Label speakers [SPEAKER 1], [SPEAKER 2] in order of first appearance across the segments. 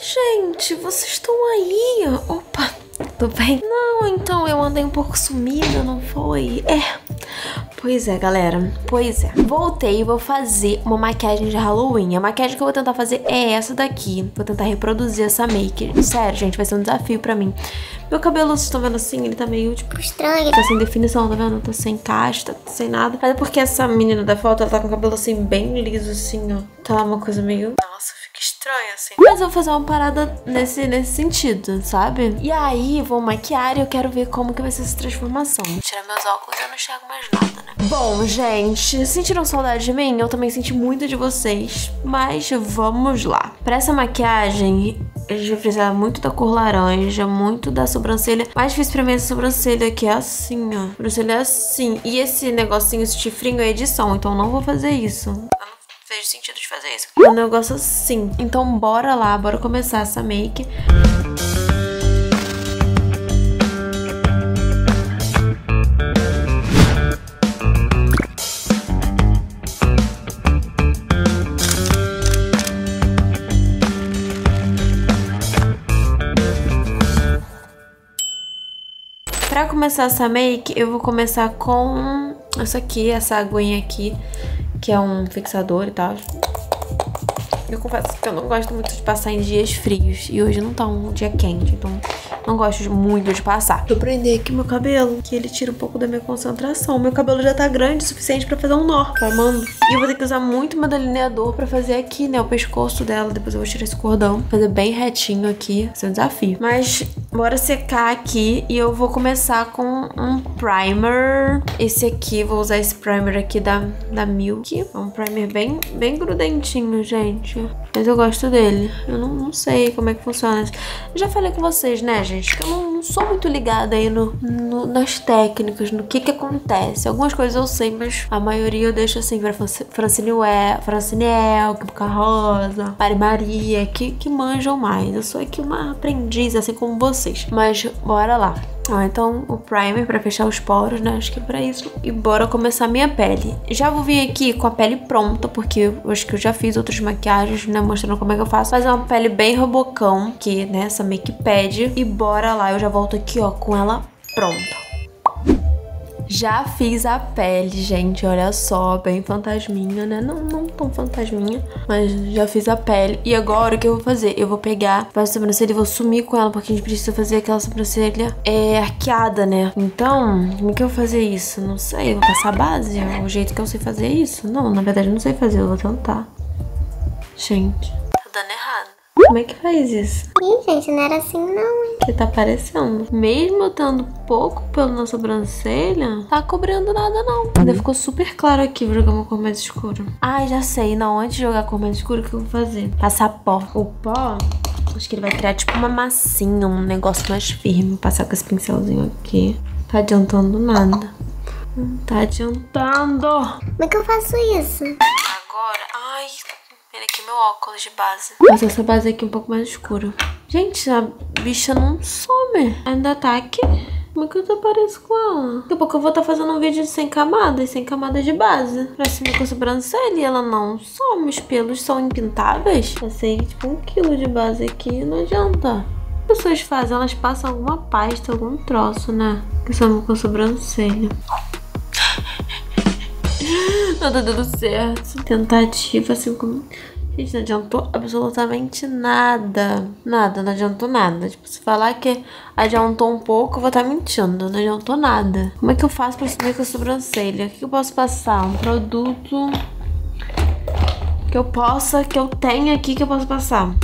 [SPEAKER 1] gente, vocês estão aí? Opa, tudo bem? Não, então eu andei um pouco sumida, não foi? É. Pois é, galera. Pois é. Voltei e vou fazer uma maquiagem de Halloween. A maquiagem que eu vou tentar fazer é essa daqui. Vou tentar reproduzir essa make. Sério, gente, vai ser um desafio pra mim. Meu cabelo, vocês estão vendo assim, ele tá meio, tipo,
[SPEAKER 2] Estranho.
[SPEAKER 1] tá sem definição, tá vendo? Tá sem caixa, tá sem nada. Mas é porque essa menina da foto, ela tá com o cabelo assim, bem liso, assim, ó. Tá uma coisa meio... Estranho, assim. Mas eu vou fazer uma parada nesse, nesse sentido, sabe? E aí, vou maquiar e eu quero ver como que vai ser essa transformação. Tirar meus óculos e eu não enxergo mais nada, né? Bom, gente, sentiram saudade de mim? Eu também senti muito de vocês. Mas vamos lá. Pra essa maquiagem, a gente vai precisar muito da cor laranja, muito da sobrancelha. Mais difícil pra mim é essa sobrancelha, que é assim, ó. Sobrancelha é assim. E esse negocinho, esse chifrinho é edição, então eu não vou fazer isso. Vejo sentido de fazer isso. É um negócio assim. Então bora lá, bora começar essa make. Pra começar essa make, eu vou começar com isso aqui, essa aguinha aqui, que é um fixador e tal. Eu confesso que eu não gosto muito de passar em dias frios. E hoje não tá um dia quente, então não gosto muito de passar. Vou prender aqui meu cabelo, que ele tira um pouco da minha concentração. Meu cabelo já tá grande o suficiente pra fazer um nó, formando. E eu vou ter que usar muito meu delineador pra fazer aqui, né, o pescoço dela. Depois eu vou tirar esse cordão, fazer bem retinho aqui. Esse é um desafio. Mas bora secar aqui e eu vou começar com um primer. Esse aqui, vou usar esse primer aqui da, da Milk. É um primer bem, bem grudentinho, gente. Mas eu gosto dele. Eu não, não sei como é que funciona. Eu já falei com vocês, né, gente? Que eu não, sou muito ligada aí no, no- nas técnicas, no que que acontece. Algumas coisas eu sei, mas a maioria eu deixo assim pra Franci- Francine Ué, Francine Elke, Boca Rosa, Mari Maria, que, que manjam mais. Eu sou aqui uma aprendiz, assim como vocês. Mas bora lá. Ó, então o primer pra fechar os poros, né? Acho que é pra isso. E bora começar minha pele. Já vou vir aqui com a pele pronta, porque eu acho que eu já fiz outras maquiagens, né? Mostrando como é que eu faço. Fazer uma pele bem robocão, que, né, essa make pede. E bora lá, eu já volto aqui, ó, com ela pronta. Já fiz a pele, gente, olha só, bem fantasminha, né? Não, não tão fantasminha, mas já fiz a pele. E agora o que eu vou fazer? Eu vou pegar a sobrancelha e vou sumir com ela, porque a gente precisa fazer aquela sobrancelha é, arqueada, né? Então, como que eu vou fazer isso? Não sei, vou passar base? É o jeito que eu sei fazer isso? Não, na verdade eu não sei fazer, eu vou tentar. Gente. Como é que faz isso?
[SPEAKER 2] Ih, gente, não era assim não, hein?
[SPEAKER 1] que tá aparecendo. Mesmo eu tendo pouco pelo na sobrancelha, tá cobrindo nada não. Ainda ficou super claro aqui, vou jogar uma cor mais escura. Ai, já sei. Não, antes de jogar a cor mais escura, o que eu vou fazer? Passar pó. O pó, acho que ele vai criar tipo uma massinha, um negócio mais firme. Passar com esse pincelzinho aqui. Tá adiantando nada. Não tá adiantando.
[SPEAKER 2] Como é que eu faço isso?
[SPEAKER 1] Agora, ai, vendo aqui meu óculos de base. Mas essa base aqui é um pouco mais escura. Gente, a bicha não some. Ainda tá aqui. Como é que eu desapareço com ela? Daqui a pouco eu vou estar fazendo um vídeo sem camadas, sem camadas de base. Pra cima com a sobrancelha e ela não some. Os pelos são impintáveis. Passei tipo um quilo de base aqui não adianta. O que as pessoas fazem? Elas passam alguma pasta, algum troço, né? Que some com a sobrancelha. Não tá dando certo. Tentativa, assim como. Gente, não adiantou absolutamente nada. Nada, não adiantou nada. Tipo, se falar que adiantou um pouco, eu vou estar mentindo. Não adiantou nada. Como é que eu faço pra subir com a sobrancelha? O que eu posso passar? Um produto que eu possa, que eu tenha aqui que eu posso passar.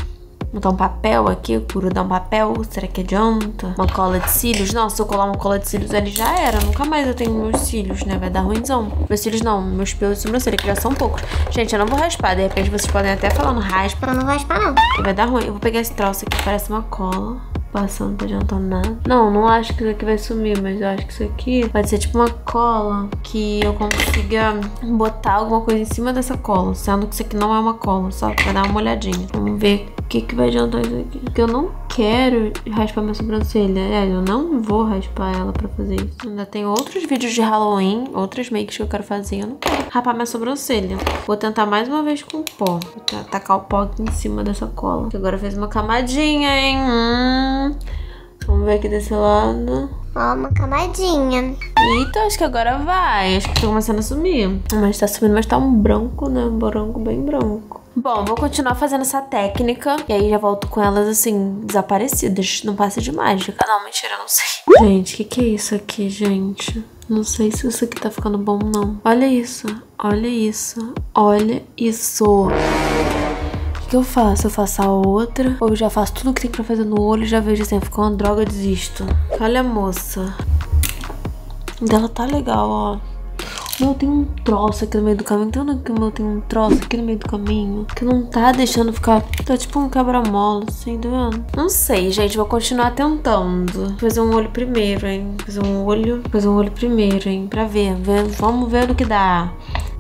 [SPEAKER 1] Botar um papel aqui, curo dar um papel, será que adianta? Uma cola de cílios? Nossa, se eu colar uma cola de cílios ali já era. Nunca mais eu tenho meus cílios, né? Vai dar ruimzão. Meus cílios não, meus pelos de sobrancelha, que já são poucos. Gente, eu não vou raspar. De repente vocês podem até falar no raspa.
[SPEAKER 2] Eu não vou raspar, não.
[SPEAKER 1] Vai dar ruim. Eu vou pegar esse troço aqui, parece uma cola. Passando, não tá adiantando nada. Não, não acho que isso aqui vai sumir, mas eu acho que isso aqui vai ser tipo uma cola que eu consiga botar alguma coisa em cima dessa cola. Sendo que isso aqui não é uma cola, só pra dar uma olhadinha. Vamos ver que que vai adiantar isso aqui? Porque eu não quero raspar minha sobrancelha. É, eu não vou raspar ela pra fazer isso. Ainda tem outros vídeos de Halloween, outras makes que eu quero fazer. Eu não quero rapar minha sobrancelha. Vou tentar mais uma vez com pó. Vou tacar o pó aqui em cima dessa cola. Que agora fez uma camadinha, hein? Hum. Vamos ver aqui desse lado.
[SPEAKER 2] Ó, uma camadinha.
[SPEAKER 1] Eita, acho que agora vai. Acho que tá começando a sumir. Mas tá sumindo, mas tá um branco, né? Um branco bem branco. Bom, vou continuar fazendo essa técnica. E aí já volto com elas, assim, desaparecidas. Não passa de mágica. Não, mentira, não sei. Gente, o que, que é isso aqui, gente? Não sei se isso aqui tá ficando bom, não. Olha isso. Olha isso. Olha isso. O que eu faço? Eu faço a outra? Ou eu já faço tudo que tem pra fazer no olho e já vejo assim, ficou uma droga, desisto. Olha a moça. Dela tá legal, ó. Meu tem um troço aqui no meio do caminho. Entendo que o meu tem um troço aqui no meio do caminho. Que não tá deixando ficar. Tá tipo um quebra-mola, assim, tá vendo? Não sei, gente. Vou continuar tentando. Fazer um olho primeiro, hein? Fazer um olho. Fazer um olho primeiro, hein? Pra ver. ver vamos ver no que dá.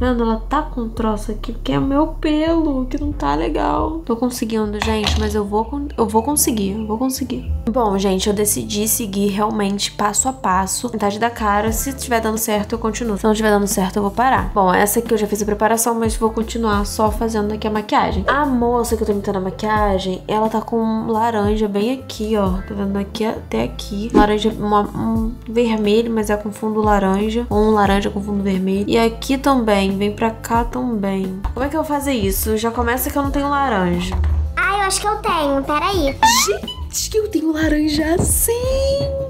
[SPEAKER 1] Vendo? Ela tá com um troço aqui, porque é meu pelo, que não tá legal. Tô conseguindo, gente, mas eu vou, eu vou conseguir, eu vou conseguir. Bom, gente, eu decidi seguir realmente passo a passo, metade da cara. Se estiver dando certo, eu continuo. Se não estiver dando certo, eu vou parar. Bom, essa aqui eu já fiz a preparação, mas vou continuar só fazendo aqui a maquiagem. A moça que eu tô imitando a maquiagem, ela tá com laranja bem aqui, ó. Tá vendo aqui até aqui. Laranja, uma, um vermelho, mas é com fundo laranja. Ou um laranja com fundo vermelho. E aqui também vem pra cá também. Como é que eu vou fazer isso? Já começa que eu não tenho laranja.
[SPEAKER 2] Ah, eu acho que eu tenho. Peraí.
[SPEAKER 1] Gente, que eu tenho laranja sim!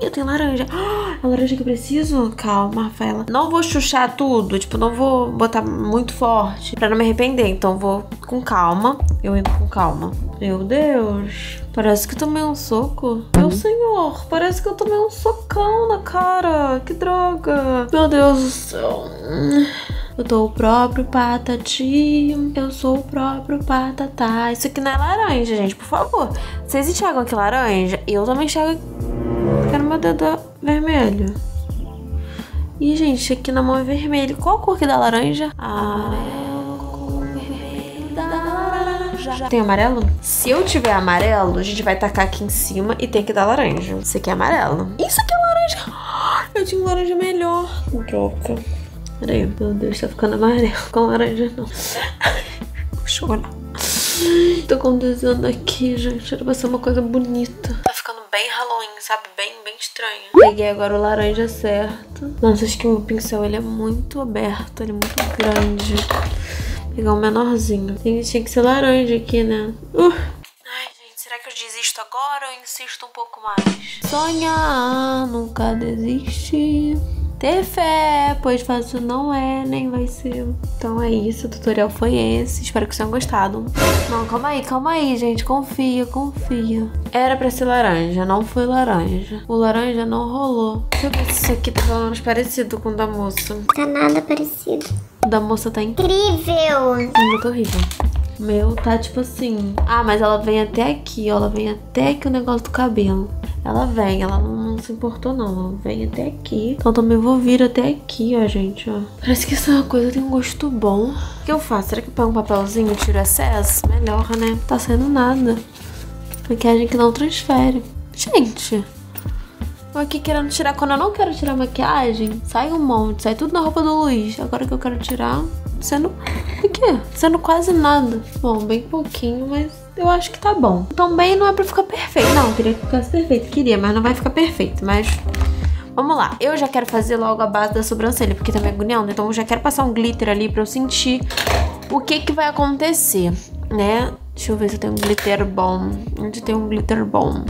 [SPEAKER 1] Eu tenho laranja. Ah, a laranja que eu preciso? Calma, Rafaela. Não vou chuchar tudo, tipo, não vou botar muito forte pra não me arrepender. Então vou com calma. Eu indo com calma. Meu Deus. Parece que tomei um soco. Meu senhor, parece que eu tomei um socão na cara. Que droga. Meu Deus do céu. Eu tô o próprio patatinho, eu sou o próprio patatá. Isso aqui não é laranja, gente, por favor. Vocês enxergam aqui laranja? Eu também enxergo. Quero meu dedo vermelho. Ih, gente, aqui na mão é vermelho. Qual a cor que dá laranja? Amarelo com vermelho da laranja. Tem amarelo? Se eu tiver amarelo, a gente vai tacar aqui em cima e tem que dar laranja. Isso aqui é amarelo. Isso aqui é laranja. Eu tinha um laranja melhor. Droga. Peraí, meu Deus, tá ficando amarelo com laranja não. Eu olhar. Tô acontecendo aqui, gente. Era pra ser uma coisa bonita. Tá ficando bem Halloween, sabe? Bem, bem estranho. Peguei agora o laranja certo. Nossa, acho que o meu pincel ele é muito aberto, ele é muito grande. Vou pegar um menorzinho. Tem, tinha que ser laranja aqui, né? Uh. Ai, gente, será que eu desisto agora ou insisto um pouco mais? Sonhar, nunca desistir. Ter fé, pois fácil não é, nem vai ser. Então é isso, o tutorial foi esse. Espero que vocês tenham gostado. Não, calma aí, calma aí, gente. Confia, confia. Era pra ser laranja, não foi laranja. O laranja não rolou. Deixa eu ver se isso aqui tá pelo menos parecido com o da moça.
[SPEAKER 2] Tá nada parecido.
[SPEAKER 1] O da moça tá incrível.
[SPEAKER 2] Incrível.
[SPEAKER 1] Muito horrível. Meu tá tipo assim. Ah, mas ela vem até aqui, ó. Ela vem até aqui o negócio do cabelo. Ela vem, ela não, se importou não. Vem até aqui. Então também vou vir até aqui, ó, gente, ó. Parece que essa coisa tem um gosto bom. O que eu faço? Será que eu pego um papelzinho e tiro excesso? Melhor, né? Tá saindo nada. Maquiagem que não transfere. Gente. Eu aqui querendo tirar. Quando eu não quero tirar maquiagem, sai um monte. Sai tudo na roupa do Luiz. Agora que eu quero tirar, sendo. O quê? Sendo quase nada. Bom, bem pouquinho, mas eu acho que tá bom. Também não é pra ficar perfeito. Não, queria que ficasse perfeito. Queria, mas não vai ficar perfeito. Mas. Vamos lá. Eu já quero fazer logo a base da sobrancelha, porque tá me agoniando. Então eu já quero passar um glitter ali pra eu sentir o que que vai acontecer, né? Deixa eu ver se eu tenho um glitter bom. Onde tem um glitter bom?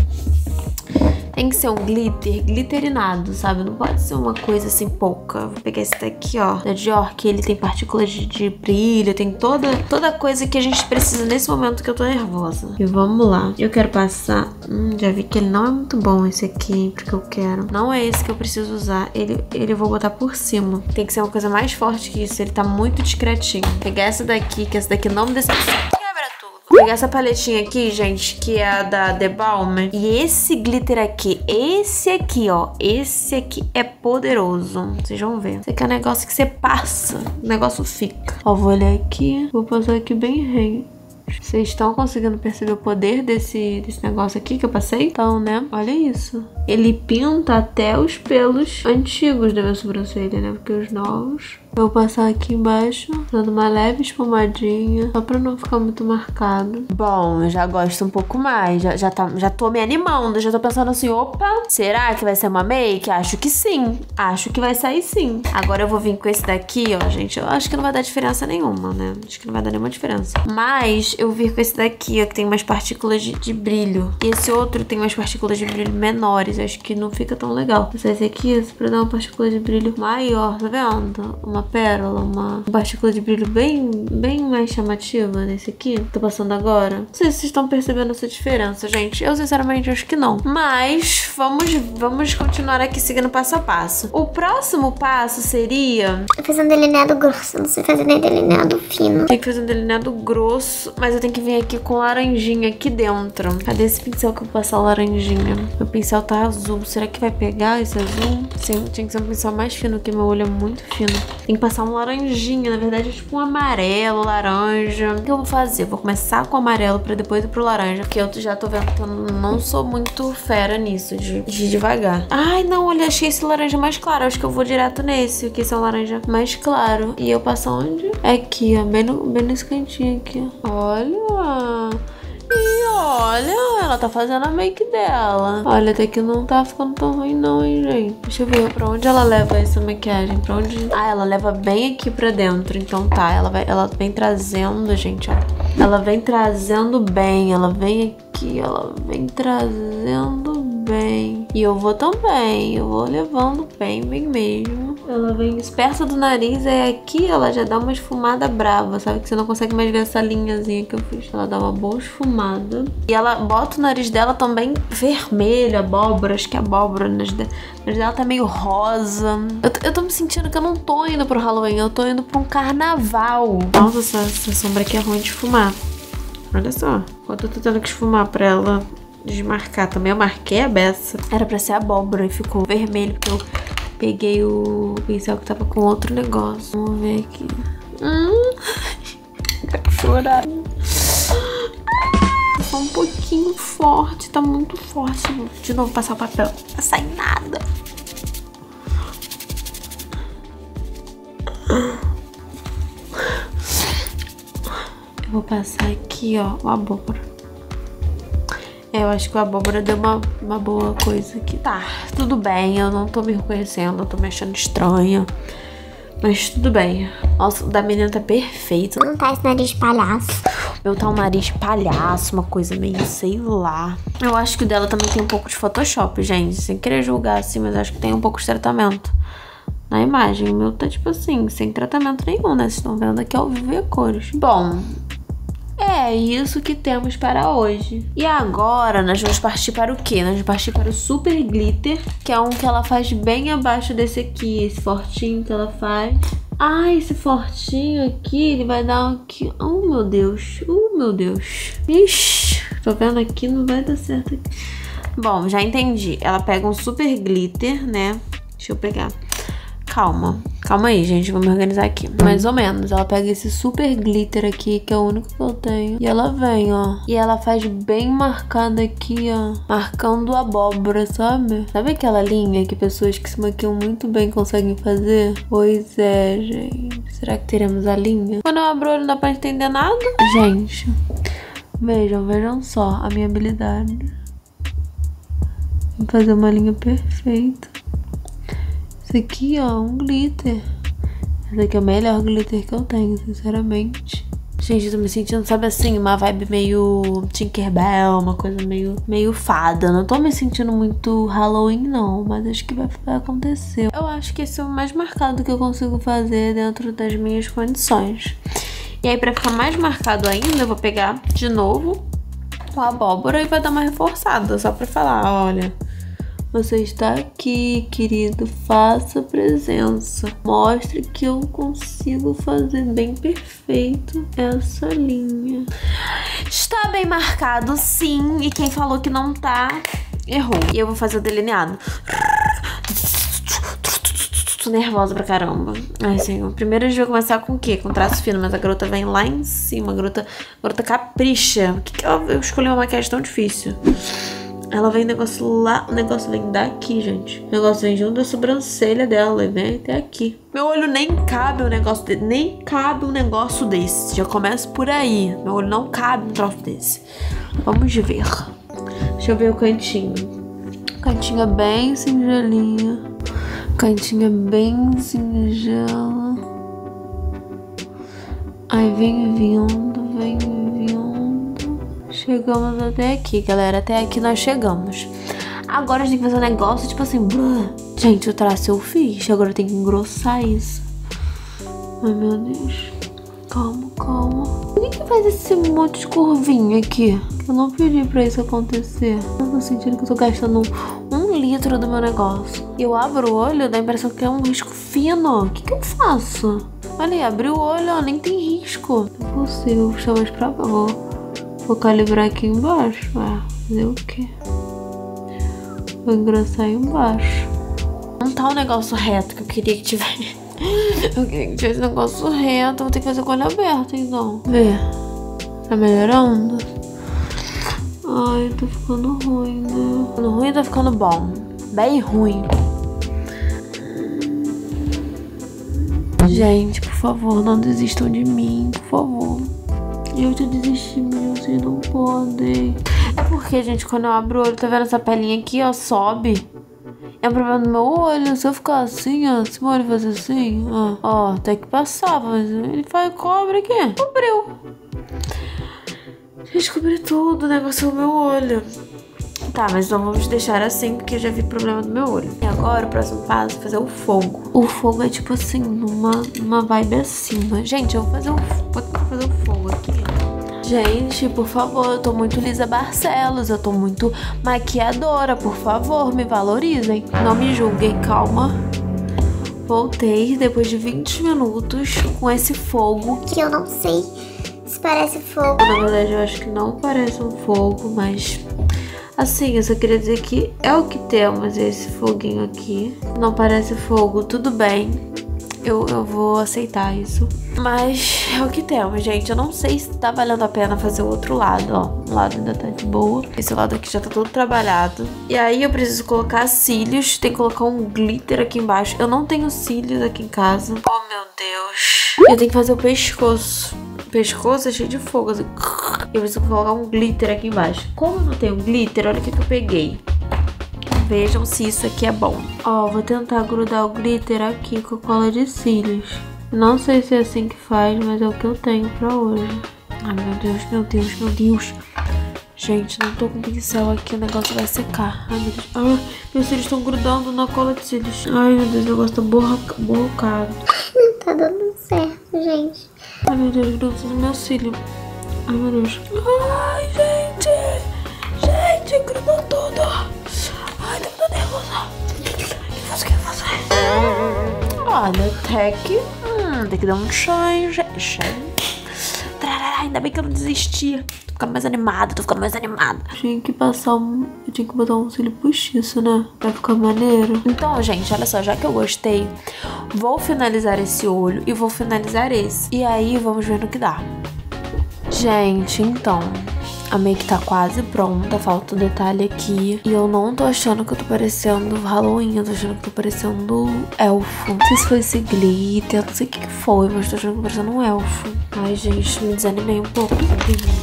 [SPEAKER 1] Tem que ser um glitter, glitterinado, sabe? Não pode ser uma coisa assim pouca. Vou pegar esse daqui, ó, da Dior, que ele tem partículas de, de brilho, tem toda, toda coisa que a gente precisa nesse momento que eu tô nervosa. E vamos lá. Eu quero passar... Hum, já vi que ele não é muito bom esse aqui, porque eu quero. Não é esse que eu preciso usar. Ele, ele eu vou botar por cima. Tem que ser uma coisa mais forte que isso. Ele tá muito discretinho. Vou pegar essa daqui, que essa daqui não me decepciona. Pegar essa paletinha aqui, gente, que é a da The Balm. E esse glitter aqui, esse aqui, ó, esse aqui é poderoso. Vocês vão ver. Esse aqui é um negócio que você passa, o negócio fica. Ó, vou olhar aqui, vou passar aqui bem rei. Vocês estão conseguindo perceber o poder desse, desse negócio aqui que eu passei? Então, né? Olha isso. Ele pinta até os pelos antigos da minha sobrancelha, né? Porque os novos vou passar aqui embaixo, dando uma leve espumadinha, só pra não ficar muito marcado. Bom, eu já gosto um pouco mais, já, já, tá, já tô me animando, já tô pensando assim, opa, será que vai ser uma make? Acho que sim, acho que vai sair sim. Agora eu vou vir com esse daqui, ó, gente, eu acho que não vai dar diferença nenhuma, né? Acho que não vai dar nenhuma diferença. Mas eu vir com esse daqui, ó, que tem umas partículas de, de brilho. E esse outro tem umas partículas de brilho menores, acho que não fica tão legal. Esse aqui, esse pra dar uma partícula de brilho maior, tá vendo? Uma uma pérola, uma partícula de brilho bem, bem mais chamativa nesse aqui. Tô passando agora. Não sei se vocês estão percebendo essa diferença, gente. Eu, sinceramente, acho que não. Mas vamos, vamos continuar aqui seguindo passo a passo. O próximo passo seria...
[SPEAKER 2] Eu fiz um delineado grosso, não sei fazer nem delineado fino.
[SPEAKER 1] Tem que fazer um delineado grosso, mas eu tenho que vir aqui com laranjinha aqui dentro. Cadê esse pincel que eu vou passar laranjinha? Meu pincel tá azul. Será que vai pegar esse azul? Sim, tinha que ser um pincel mais fino, porque meu olho é muito fino. Tem que passar um laranjinha, na verdade é tipo um amarelo, laranja. O que eu vou fazer? vou começar com o amarelo pra depois ir pro laranja, porque eu já tô vendo que eu não sou muito fera nisso, de, de devagar. Ai, não, olha, achei esse laranja mais claro. Acho que eu vou direto nesse, que esse é um laranja mais claro. E eu passo onde? Aqui, ó, bem, no, bem nesse cantinho aqui. Olha... Olha, ela tá fazendo a make dela. Olha, até que não tá ficando tão ruim não, hein, gente. Deixa eu ver pra onde ela leva essa maquiagem. Pra onde... Ah, ela leva bem aqui pra dentro. Então tá, ela, vai, ela vem trazendo, gente, ó. Ela vem trazendo bem. Ela vem aqui, ela vem trazendo bem. E eu vou também. Eu vou levando bem, bem mesmo. Ela vem esperta do nariz, aí aqui ela já dá uma esfumada brava, sabe? Que você não consegue mais ver essa linhazinha que eu fiz. Ela dá uma boa esfumada. E ela bota o nariz dela também vermelho, abóbora. Acho que é abóbora. O nariz dela tá meio rosa. Eu, eu tô me sentindo que eu não tô indo pro Halloween, eu tô indo pra um carnaval. Nossa, essa, essa sombra aqui é ruim de fumar. Olha só, quanto eu tô tendo que esfumar pra ela desmarcar também. Eu marquei a beça. Era pra ser abóbora e ficou vermelho, porque eu peguei o pincel que tava com outro negócio. Vamos ver aqui. Hum. Quero chorar. Tá um pouquinho forte, tá muito forte. De novo passar o papel. Não sair nada. Eu vou passar aqui, ó, o abóbora. É, eu acho que o abóbora deu uma, uma boa coisa aqui. Tá, tudo bem, eu não tô me reconhecendo, eu tô me achando estranha. Mas tudo bem. Nossa, o da menina tá perfeito.
[SPEAKER 2] Não tá esse nariz palhaço.
[SPEAKER 1] Meu tá um nariz palhaço, uma coisa meio, sei lá. Eu acho que o dela também tem um pouco de Photoshop, gente. Sem querer julgar assim, mas acho que tem um pouco de tratamento na imagem. O meu tá tipo assim, sem tratamento nenhum, né? Vocês estão vendo aqui ao vivo e a cores. Bom, é isso que temos para hoje. E agora nós vamos partir para o quê? Nós vamos partir para o Super Glitter, que é um que ela faz bem abaixo desse aqui, esse fortinho que ela faz. Ah, esse fortinho aqui, ele vai dar aqui. Oh, meu Deus. Oh, meu Deus. Ixi, tô vendo aqui, não vai dar certo aqui. Bom, já entendi. Ela pega um super glitter, né? Deixa eu pegar. Calma. Calma aí, gente. Vou me organizar aqui. Mais ou menos. Ela pega esse super glitter aqui, que é o único que eu tenho. E ela vem, ó. E ela faz bem marcada aqui, ó. Marcando a abóbora, sabe? Sabe aquela linha que pessoas que se maquiam muito bem conseguem fazer? Pois é, gente. Será que teremos a linha? Quando eu abro o olho não dá pra entender nada? Gente, vejam, vejam só a minha habilidade. Vou fazer uma linha perfeita. Esse aqui, ó, um glitter. Esse aqui é o melhor glitter que eu tenho, sinceramente. Gente, eu tô me sentindo, sabe assim, uma vibe meio Tinkerbell, uma coisa meio, meio fada. Não tô me sentindo muito Halloween, não, mas acho que vai, vai acontecer. Eu acho que esse é o mais marcado que eu consigo fazer dentro das minhas condições. E aí, pra ficar mais marcado ainda, eu vou pegar de novo a abóbora e vai dar uma reforçada, só pra falar, olha... Você está aqui, querido. Faça presença. Mostre que eu consigo fazer bem perfeito essa linha. Está bem marcado, sim. E quem falou que não tá, errou. E eu vou fazer o delineado. tô nervosa pra caramba. Ai, senhor. Primeiro a gente vai começar com o quê? Com traço fino, mas a garota vem lá em cima. A garota, a garota capricha. Por que, que ela, eu escolhi uma maquiagem tão difícil? Ela vem negócio lá, o negócio vem daqui, gente. O negócio vem junto da sobrancelha dela e vem até aqui. Meu olho nem cabe um negócio. Nem cabe um negócio desse. Já começa por aí. Meu olho não cabe um troço desse. Vamos ver. Deixa eu ver o cantinho. Cantinho é bem singelinha. Cantinho é bem singela. Aí vem vindo, vem vindo. Chegamos até aqui, galera. Até aqui nós chegamos. Agora a gente tem que fazer um negócio tipo assim. Gente, o traço eu fiz. Agora tem que engrossar isso. Ai, meu Deus. Calma, calma. Por que, que faz esse monte de curvinha aqui? Eu não pedi pra isso acontecer. Eu tô sentindo que eu tô gastando um, um litro do meu negócio. Eu abro o olho, dá a impressão que é um risco fino. O que, que eu faço? Olha aí, abri o olho, ó, nem tem risco. Não é possível, puxar mais pra vou, vou calibrar aqui embaixo. Ah, fazer o quê? Vou engrossar aí embaixo. Não tá o negócio reto que eu queria que tivesse. Eu queria que tivesse um negócio reto. Vou ter que fazer com o olho aberto, então. Vê. Tá melhorando? Ai, tá ficando ruim, né? Ficando ruim tá ficando bom. Bem ruim. Gente, por favor, não desistam de mim, por favor. Eu já desisti mesmo, vocês não podem. É porque, gente, quando eu abro o olho, tá vendo essa pelinha aqui, ó, sobe. É um problema do meu olho. Se eu ficar assim, ó, se meu olho fazer assim, ó, ó, tem que passar, mas ele faz cobre aqui. Cobriu. Gente, cobri tudo, o negócio é o meu olho. Tá, mas não vamos deixar assim, porque eu já vi problema do meu olho. E agora, o próximo passo é fazer o fogo. O fogo é tipo assim, numa, numa vibe acima. Gente, eu vou fazer o, vou Gente, por favor, eu tô muito Lisa Barcelos, eu tô muito maquiadora, por favor, me valorizem. Não me julguem, calma. Voltei depois de 20 minutos com esse fogo.
[SPEAKER 2] Que eu não sei se parece fogo.
[SPEAKER 1] Na verdade, eu acho que não parece um fogo, mas Assim, eu só queria dizer que é o que temos esse foguinho aqui. Não parece fogo, tudo bem. Eu, eu vou aceitar isso. Mas é o que temos, gente. Eu não sei se tá valendo a pena fazer o outro lado, ó. O lado ainda tá de boa. Esse lado aqui já tá todo trabalhado. E aí eu preciso colocar cílios. Tem que colocar um glitter aqui embaixo. Eu não tenho cílios aqui em casa. Oh, meu Deus. Eu tenho que fazer o pescoço. O pescoço é cheio de fogo. Assim. Eu preciso colocar um glitter aqui embaixo. Como eu não tenho glitter, olha o que, que eu peguei. Vejam se isso aqui é bom. Ó, vou tentar grudar o glitter aqui com cola de cílios. Não sei se é assim que faz, mas é o que eu tenho pra hoje. Ai, meu Deus, meu Deus, meu Deus. Gente, não tô com pincel aqui, o negócio vai secar. Ai, meu Deus. Ai, meus cílios estão grudando na cola de cílios. Ai, meu Deus, o negócio tá borrocado.
[SPEAKER 2] Não tá dando certo, gente.
[SPEAKER 1] Ai, meu Deus, grudou no meu cílio. Ai, meu Deus. Ai, gente. Gente, Olha, até que... Hum, tem que dar um shine, gente. Trará, ainda bem que eu não desisti. Tô ficando mais animada, tô ficando mais animada. Tinha que passar um... Eu tinha que botar um cílio postiço, né? Pra ficar maneiro. Então, gente, olha só. Já que eu gostei, vou finalizar esse olho e vou finalizar esse. E aí, vamos ver no que dá. Gente, então, a make tá quase pronta, falta o um detalhe aqui. E eu não tô achando que eu tô parecendo Halloween, eu tô achando que eu tô parecendo elfo. Não sei se foi esse glitter, eu não sei o que, que foi, mas tô achando que eu tô parecendo um elfo. Ai, gente, me desanimei um pouco.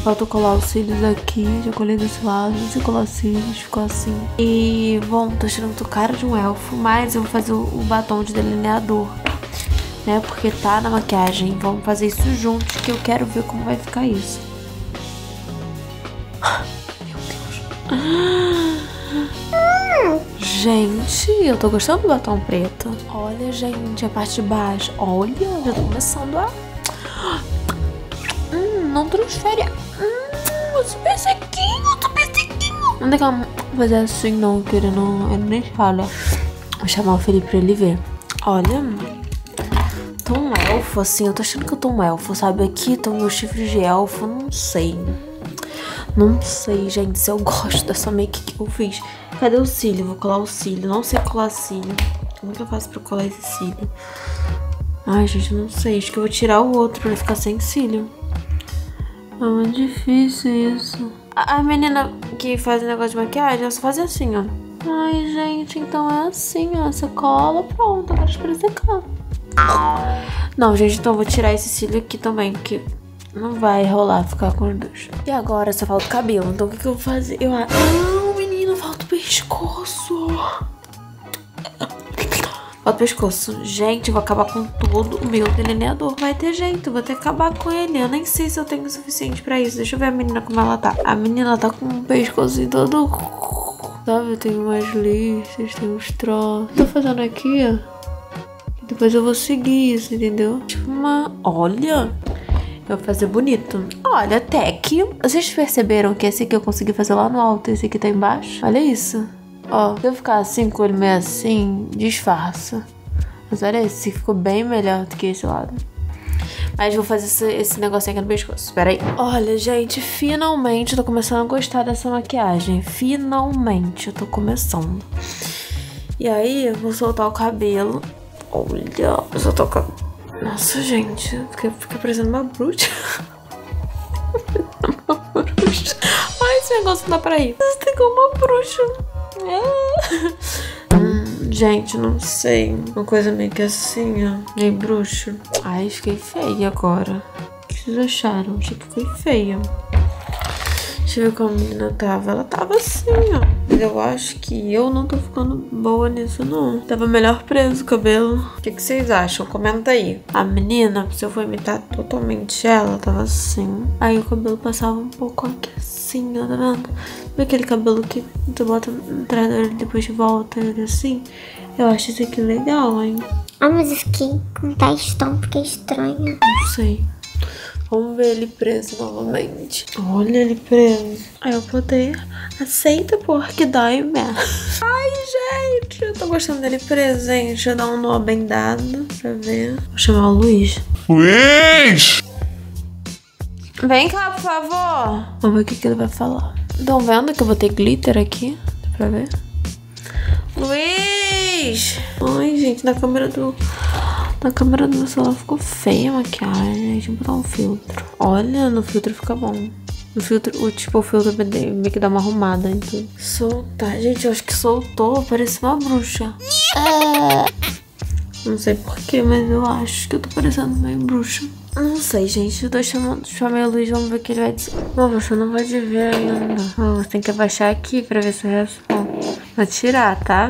[SPEAKER 1] Falta colar os cílios aqui, já colei desse lado, não sei colar cílios, ficou assim. E, bom, tô achando que tô cara de um elfo, mas eu vou fazer o batom de delineador né? Porque tá na maquiagem. Vamos fazer isso juntos que eu quero ver como vai ficar isso. Gente, eu tô gostando do batom preto. Olha, gente, a parte de baixo. Olha, já tô começando a... Hum, não transfere. Hum, super sequinho, super sequinho. Não tem como fazer assim, não, querendo. Ele nem fala. Vou chamar o Felipe pra ele ver. Olha, tô um elfo, assim. Eu tô achando que eu tô um elfo, sabe? Aqui estão meus chifres de elfo. Não sei. Não sei, gente, se eu gosto dessa make que eu fiz. Cadê o cílio? Vou colar o cílio. Não sei colar cílio. Como é que eu faço pra colar esse cílio? Ai, gente, não sei. Acho que eu vou tirar o outro pra ele ficar sem cílio. É muito difícil isso. A, a menina que faz negócio de maquiagem, ela só faz assim, ó. Ai, gente, então é assim, ó. Você cola, pronto. Agora espera secar. Não, gente, então eu vou tirar esse cílio aqui também, porque não vai rolar ficar com os dois. E agora só falta o cabelo. Então o que, que eu vou fazer? Eu. Não, menina, falta o pescoço. Falta o pescoço. Gente, eu vou acabar com todo o meu delineador. Vai ter jeito, vou ter que acabar com ele. Eu nem sei se eu tenho o suficiente pra isso. Deixa eu ver a menina como ela tá. A menina tá com o pescoço todo. Sabe, tem umas listas, tem uns troços. Tô fazendo aqui, ó. Depois eu vou seguir isso, entendeu? Tipo uma. Olha! Vou fazer bonito. Olha, até que. Vocês perceberam que esse aqui eu consegui fazer lá no alto, esse aqui tá embaixo? Olha isso. Ó, se eu ficar assim com ele meio assim, disfarça. Mas olha esse, ficou bem melhor do que esse lado. Mas vou fazer esse, esse negocinho aqui no pescoço. Espera aí. Olha, gente, finalmente eu tô começando a gostar dessa maquiagem. Finalmente eu tô começando. E aí, eu vou soltar o cabelo. Olha, eu só tô com. Nossa, gente, fiquei parecendo uma bruxa. uma bruxa. Ai, esse negócio não dá pra ir. Você tem como uma bruxa. É. Hum, gente, não sei. Uma coisa meio que assim, ó. Meio bruxa. Ai, fiquei feia agora. O que vocês acharam? Tipo, fiquei feia. Deixa eu ver como a menina tava. Ela tava assim, ó. Mas eu acho que eu não tô ficando boa nisso, não. Tava melhor preso o cabelo. O que, que vocês acham? Comenta aí. A menina, se eu for imitar totalmente ela, tava assim. Aí o cabelo passava um pouco aqui assim, ó, tá vendo? Aquele cabelo que tu bota atrás dele depois volta ele assim? Eu acho isso aqui legal, hein?
[SPEAKER 2] Ah, mas eu fiquei com testão, fiquei estranha.
[SPEAKER 1] Não sei. Vamos ver ele preso novamente. Olha ele preso. Aí eu botei. Aceita porque dói mesmo. Ai, gente. Eu tô gostando dele preso, gente. Deixa eu dar um nó bem dado pra ver. Vou chamar o Luiz.
[SPEAKER 3] Luiz!
[SPEAKER 1] Vem cá, por favor. Vamos ver o que, que ele vai falar. Estão vendo que eu botei glitter aqui? Dá pra ver? Luiz! Ai, gente, na câmera do. Na câmera do meu celular ficou feia a maquiagem. Deixa eu botar um filtro. Olha, no filtro fica bom. No filtro, o tipo, o filtro meio que dá uma arrumada em tudo. Soltar. Gente, eu acho que soltou. Parece uma bruxa. Não sei porquê, mas eu acho que eu tô parecendo meio bruxa. Não sei, gente. Eu tô chamando, chamei o Luiz, vamos ver o que ele vai dizer. Não, você não pode ver ainda. Você tem que abaixar aqui pra ver se é reação. Vou tirar, tá?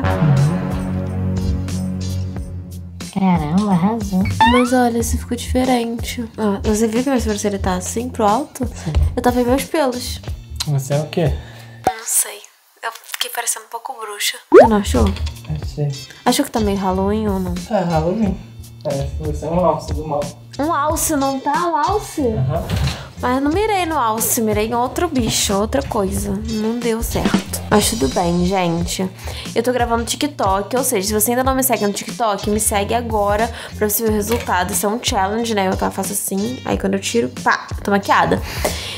[SPEAKER 2] Caramba, arrasou.
[SPEAKER 1] Mas olha, esse ficou diferente. Ó, você viu que minha sobrancelha tá assim pro alto? Eu tava meus pelos.
[SPEAKER 3] Você é o quê?
[SPEAKER 1] Não sei. Eu fiquei parecendo um pouco bruxa. Você não achou?
[SPEAKER 3] Achei.
[SPEAKER 1] Achou que tá meio Halloween ou não?
[SPEAKER 3] É, Halloween. Parece que você é um alce do mal.
[SPEAKER 1] Um alce, não tá? Um alce?
[SPEAKER 3] Aham.
[SPEAKER 1] Mas não mirei no alce, mirei em outro bicho, outra coisa. Não deu certo. Mas tudo bem, gente. Eu tô gravando TikTok, ou seja, se você ainda não me segue no TikTok, me segue agora pra você ver o resultado. Isso é um challenge, né? Eu faço assim, aí quando eu tiro, pá, tô maquiada.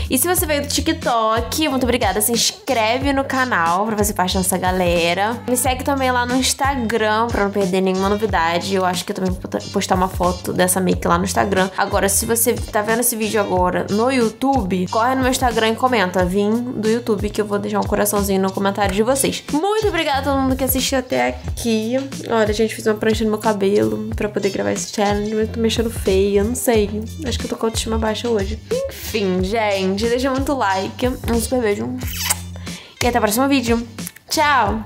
[SPEAKER 1] E se você veio do TikTok, muito obrigada. Se inscreve no canal pra fazer parte dessa galera. Me segue também lá no Instagram pra não perder nenhuma novidade. Eu acho que eu também vou postar uma foto dessa make lá no Instagram. Agora, se você tá vendo esse vídeo agora no YouTube, corre no meu Instagram e comenta. Vim do YouTube que eu vou deixar um coraçãozinho no comentário de vocês. Muito obrigada a todo mundo que assistiu até aqui. Olha, gente, fiz uma prancha no meu cabelo pra poder gravar esse challenge, mas eu tô mexendo feia, não sei. Acho que eu tô com a autoestima baixa hoje. Enfim, gente, deixa muito like. Um super beijo. E até o próximo vídeo. Tchau!